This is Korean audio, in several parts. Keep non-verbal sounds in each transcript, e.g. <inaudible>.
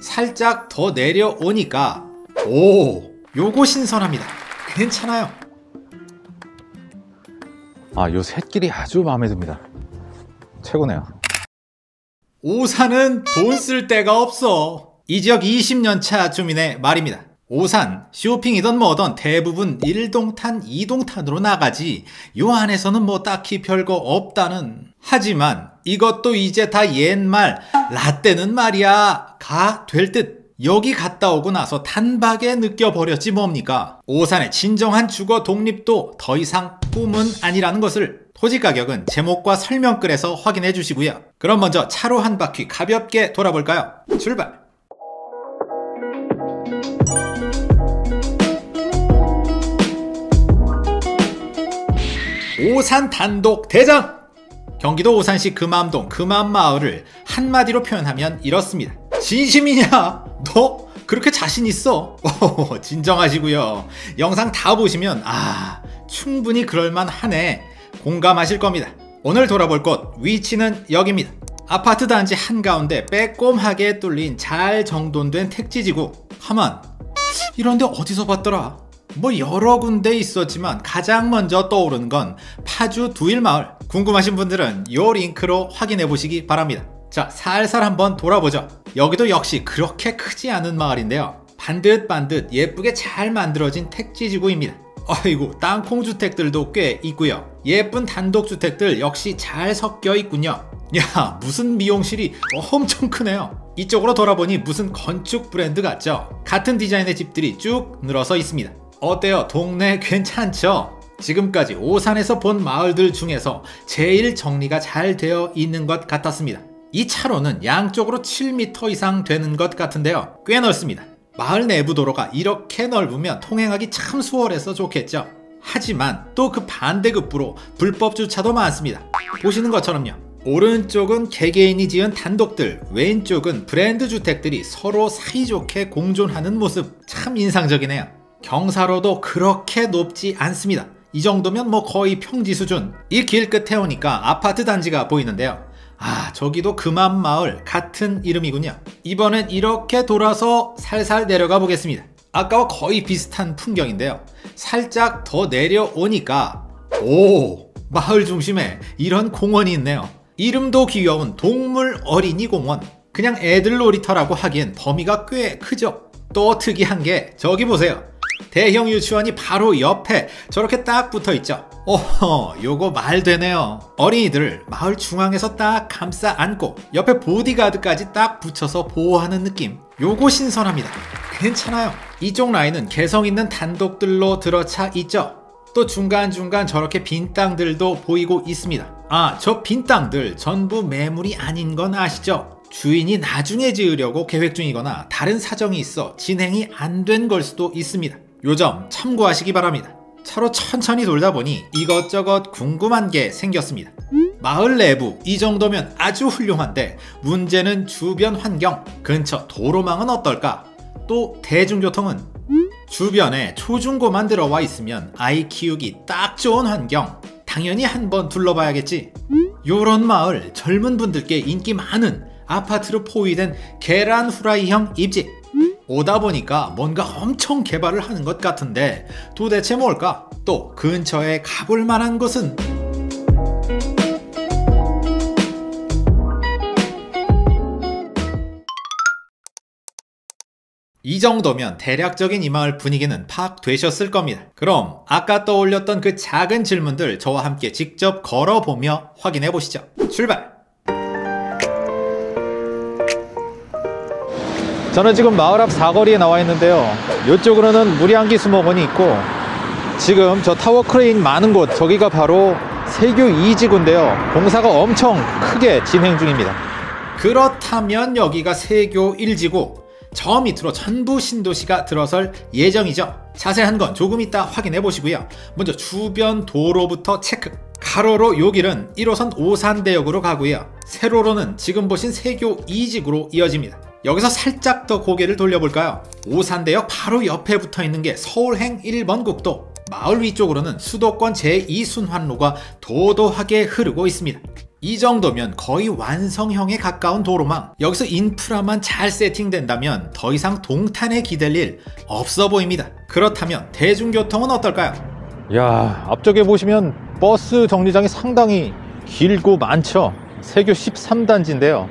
살짝 더 내려오니까 오 요거 신선합니다. 괜찮아요. 아, 요 샛길이 아주 마음에 듭니다. 최고네요. 오산은 돈 쓸 데가 없어. 이 지역 20년 차 주민의 말입니다. 오산, 쇼핑이든 뭐든 대부분 1동탄, 2동탄으로 나가지 요 안에서는 뭐 딱히 별거 없다는. 하지만 이것도 이제 다 옛말, 라떼는 말이야 가 될 듯. 여기 갔다 오고 나서 단박에 느껴버렸지 뭡니까? 오산의 진정한 주거 독립도 더 이상 꿈은 아니라는 것을 토지 가격은 제목과 설명글에서 확인해 주시고요. 그럼 먼저 차로 한 바퀴 가볍게 돌아볼까요? 출발! 오산 단독 대장! 경기도 오산시 금암동 금암마을을 한마디로 표현하면 이렇습니다. 진심이냐? 너 그렇게 자신 있어? 오, <laughs> 진정하시고요. 영상 다 보시면 아 충분히 그럴만하네 공감하실 겁니다. 오늘 돌아볼 곳 위치는 여기입니다. 아파트 단지 한가운데 빼꼼하게 뚫린 잘 정돈된 택지지구. 가만 이런데 어디서 봤더라? 뭐 여러 군데 있었지만 가장 먼저 떠오르는 건 파주 두일마을. 궁금하신 분들은 요 링크로 확인해 보시기 바랍니다. 자, 살살 한번 돌아보죠. 여기도 역시 그렇게 크지 않은 마을인데요. 반듯반듯 예쁘게 잘 만들어진 택지지구입니다. 아이고, 땅콩 주택들도 꽤 있고요. 예쁜 단독 주택들 역시 잘 섞여 있군요. 야, 무슨 미용실이 엄청 크네요. 이쪽으로 돌아보니 무슨 건축 브랜드 같죠? 같은 디자인의 집들이 쭉 늘어서 있습니다. 어때요? 동네 괜찮죠? 지금까지 오산에서 본 마을들 중에서 제일 정리가 잘 되어 있는 것 같았습니다. 이 차로는 양쪽으로 7m 이상 되는 것 같은데요. 꽤 넓습니다. 마을 내부 도로가 이렇게 넓으면 통행하기 참 수월해서 좋겠죠. 하지만 또 그 반대급부로 불법 주차도 많습니다. 보시는 것처럼요. 오른쪽은 개개인이 지은 단독들, 왼쪽은 브랜드 주택들이 서로 사이좋게 공존하는 모습 참 인상적이네요. 경사로도 그렇게 높지 않습니다. 이 정도면 뭐 거의 평지 수준. 이 길 끝에 오니까 아파트 단지가 보이는데요. 아, 저기도 금암 마을 같은 이름이군요. 이번엔 이렇게 돌아서 살살 내려가 보겠습니다. 아까와 거의 비슷한 풍경인데요. 살짝 더 내려오니까 오, 마을 중심에 이런 공원이 있네요. 이름도 귀여운 동물 어린이 공원. 그냥 애들 놀이터라고 하기엔 범위가 꽤 크죠. 또 특이한 게 저기 보세요. 대형 유치원이 바로 옆에 저렇게 딱 붙어 있죠. 오허, 요거 말 되네요. 어린이들 마을 중앙에서 딱 감싸 안고 옆에 보디가드까지 딱 붙여서 보호하는 느낌. 요거 신선합니다. 괜찮아요. 이쪽 라인은 개성 있는 단독들로 들어차 있죠. 또 중간중간 저렇게 빈 땅들도 보이고 있습니다. 아, 저 빈 땅들 전부 매물이 아닌 건 아시죠? 주인이 나중에 지으려고 계획 중이거나 다른 사정이 있어 진행이 안 된 걸 수도 있습니다. 요 점 참고하시기 바랍니다. 차로 천천히 돌다 보니 이것저것 궁금한 게 생겼습니다. 마을 내부 이 정도면 아주 훌륭한데 문제는 주변 환경 근처 도로망은 어떨까? 또 대중교통은 주변에 초중고만 들어와 있으면 아이 키우기 딱 좋은 환경 당연히 한번 둘러봐야겠지. 요런 마을 젊은 분들께 인기 많은 아파트로 포위된 계란 후라이형 입지 오다 보니까 뭔가 엄청 개발을 하는 것 같은데 도대체 뭘까? 또 근처에 가볼 만한 곳은 이 정도면 대략적인 이 마을 분위기는 파악되셨을 겁니다. 그럼 아까 떠올렸던 그 작은 질문들 저와 함께 직접 걸어보며 확인해 보시죠. 출발! 저는 지금 마을 앞 사거리에 나와 있는데요. 이쪽으로는 물향기 수목원이 있고 지금 저 타워 크레인 많은 곳 저기가 바로 세교 2지구인데요. 공사가 엄청 크게 진행 중입니다. 그렇다면 여기가 세교 1지구 저 밑으로 전부 신도시가 들어설 예정이죠. 자세한 건 조금 이따 확인해 보시고요. 먼저 주변 도로부터 체크. 가로로 요 길은 1호선 오산대역으로 가고요. 세로로는 지금 보신 세교 2지구로 이어집니다. 여기서 살짝 더 고개를 돌려볼까요? 오산대역 바로 옆에 붙어 있는 게 서울행 1번 국도. 마을 위쪽으로는 수도권 제2순환로가 도도하게 흐르고 있습니다. 이 정도면 거의 완성형에 가까운 도로망. 여기서 인프라만 잘 세팅된다면 더 이상 동탄에 기댈 일 없어 보입니다. 그렇다면 대중교통은 어떨까요? 야 앞쪽에 보시면 버스 정류장이 상당히 길고 많죠 세교 13단지인데요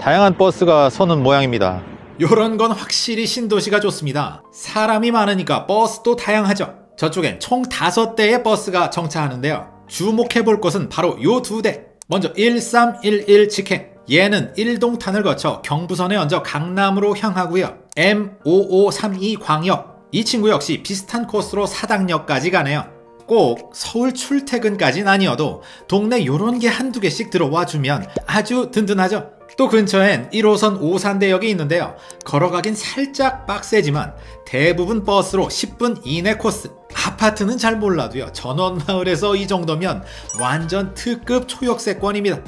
다양한 버스가 서는 모양입니다 요런 건 확실히 신도시가 좋습니다. 사람이 많으니까 버스도 다양하죠. 저쪽엔 총 5대의 버스가 정차하는데요. 주목해 볼 곳은 바로 요 두 대. 먼저 1311 직행. 얘는 1동탄을 거쳐 경부선에 얹어 강남으로 향하고요. M5532 광역. 이 친구 역시 비슷한 코스로 사당역까지 가네요. 꼭 서울 출퇴근까진 아니어도 동네 요런 게 한두 개씩 들어와 주면 아주 든든하죠. 또 근처엔 1호선 오산대역이 있는데요. 걸어가긴 살짝 빡세지만 대부분 버스로 10분 이내 코스. 아파트는 잘 몰라도요. 전원마을에서 이 정도면 완전 특급 초역세권입니다.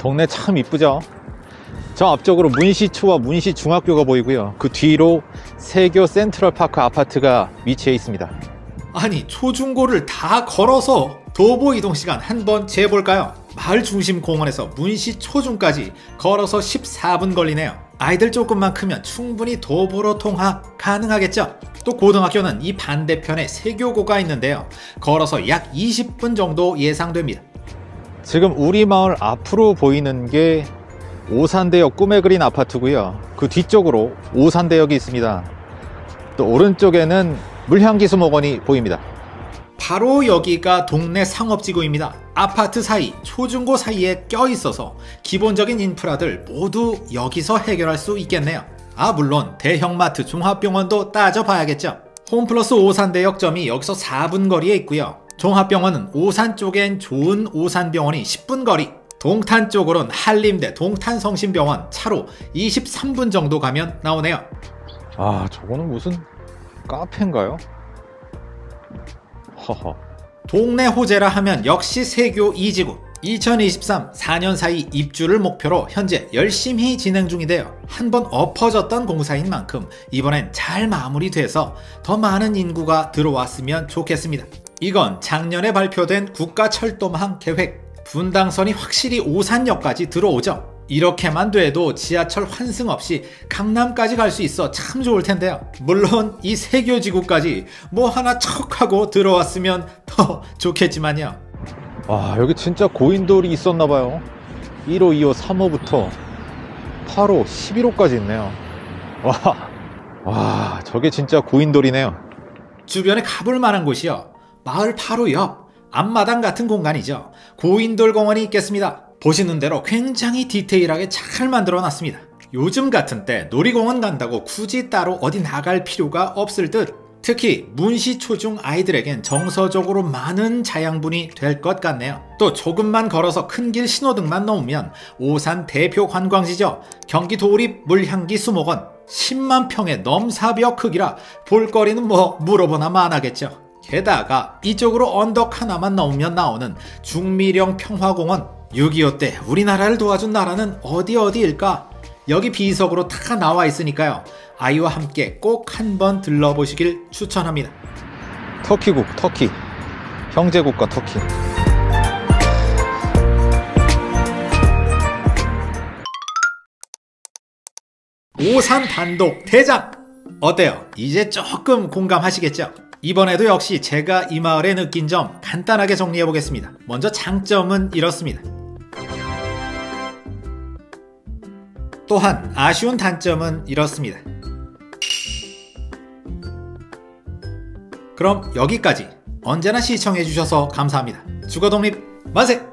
동네 참 이쁘죠 저 앞쪽으로 문시초와 문시중학교가 보이고요 그 뒤로 세교 센트럴파크 아파트가 위치해 있습니다 아니 초중고를 다 걸어서 도보 이동 시간 한번 재볼까요? 마을 중심 공원에서 문시 초중까지 걸어서 14분 걸리네요. 아이들 조금만 크면 충분히 도보로 통학 가능하겠죠? 또 고등학교는 이 반대편에 세교고가 있는데요. 걸어서 약 20분 정도 예상됩니다. 지금 우리 마을 앞으로 보이는 게 오산대역 꿈에 그린 아파트고요 그 뒤쪽으로 오산대역이 있습니다 또 오른쪽에는 물향기 수목원이 보입니다 바로 여기가 동네 상업지구입니다. 아파트 사이, 초중고 사이에 껴 있어서 기본적인 인프라들 모두 여기서 해결할 수 있겠네요. 아, 물론 대형마트 종합병원도 따져봐야겠죠. 홈플러스 오산 대역점이 여기서 4분 거리에 있고요. 종합병원은 오산 쪽엔 좋은 오산병원이 10분 거리, 동탄 쪽으론 한림대 동탄성심병원 차로 23분 정도 가면 나오네요. 아 저거는 무슨 카페인가요? 허허 동네 호재라 하면 역시 세교 이지구 2023 4년 사이 입주를 목표로 현재 열심히 진행 중인데요. 한 번 엎어졌던 공사인 만큼 이번엔 잘 마무리돼서 더 많은 인구가 들어왔으면 좋겠습니다. 이건 작년에 발표된 국가철도망 계획 분당선이 확실히 오산역까지 들어오죠. 이렇게만 돼도 지하철 환승 없이 강남까지 갈 수 있어 참 좋을 텐데요. 물론 이 세교지구까지 뭐 하나 척하고 들어왔으면 더 좋겠지만요. 와 여기 진짜 고인돌이 있었나봐요 1호 2호 3호부터 8호 11호까지 있네요 와, 와 저게 진짜 고인돌이네요 주변에 가볼 만한 곳이요. 마을 바로 옆 앞마당 같은 공간이죠. 고인돌 공원이 있겠습니다. 보시는 대로 굉장히 디테일하게 잘 만들어 놨습니다. 요즘 같은 때 놀이공원 간다고 굳이 따로 어디 나갈 필요가 없을 듯 특히 문시 초중 아이들에겐 정서적으로 많은 자양분이 될 것 같네요. 또 조금만 걸어서 큰 길 신호등만 넘으면 오산 대표 관광지죠. 경기 도립 물향기 수목원 10만 평의 넘사벽 크기라 볼거리는 뭐 물어보나 마나겠죠. 게다가 이쪽으로 언덕 하나만 넘으면 나오는 중미령 평화공원 6.25 때 우리나라를 도와준 나라는 어디 어디일까? 여기 비석으로 다 나와 있으니까요. 아이와 함께 꼭 한번 들러보시길 추천합니다. 터키국 터키 형제국가 터키 오산 단독 대장! 어때요? 이제 조금 공감하시겠죠? 이번에도 역시 제가 이 마을에 느낀 점 간단하게 정리해 보겠습니다. 먼저 장점은 이렇습니다. 또한 아쉬운 단점은 이렇습니다. 그럼 여기까지 언제나 시청해 주셔서 감사합니다. 주거독립 만세!